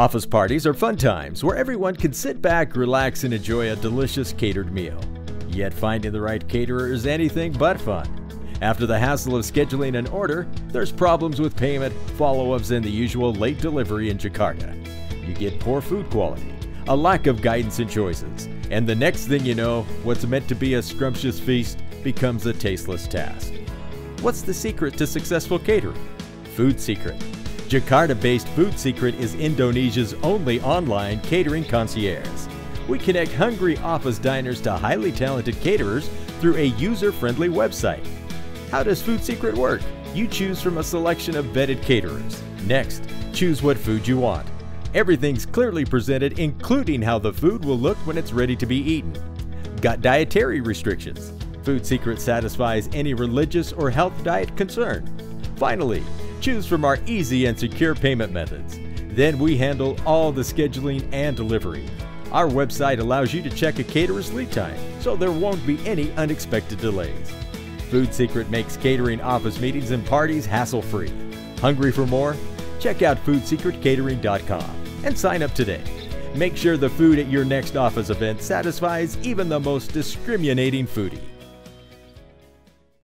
Office parties are fun times where everyone can sit back, relax, and enjoy a delicious catered meal. Yet finding the right caterer is anything but fun. After the hassle of scheduling an order, there's problems with payment, follow ups, and the usual late delivery in Jakarta. You get poor food quality, a lack of guidance and choices, and the next thing you know, what's meant to be a scrumptious feast becomes a tasteless task. What's the secret to successful catering? Food Secret. Jakarta based Food Secret is Indonesia's only online catering concierge. We connect hungry office diners to highly talented caterers through a user friendly website. How does Food Secret work? You choose from a selection of vetted caterers. Next, choose what food you want. Everything's clearly presented, including how the food will look when it's ready to be eaten. Got dietary restrictions? Food Secret satisfies any religious or health diet concern. Finally, choose from our easy and secure payment methods. Then we handle all the scheduling and delivery. Our website allows you to check a caterer's lead time, so there won't be any unexpected delays. Food Secret makes catering office meetings and parties hassle free. Hungry for more? Check out foodsecretcatering.com and sign up today. Make sure the food at your next office event satisfies even the most discriminating foodie.